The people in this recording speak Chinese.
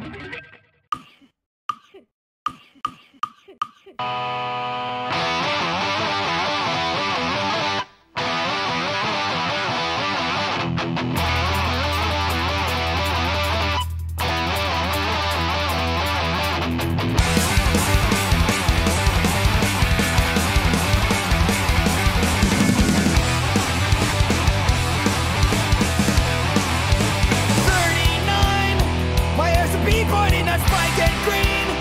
when you fighting that's spike and green.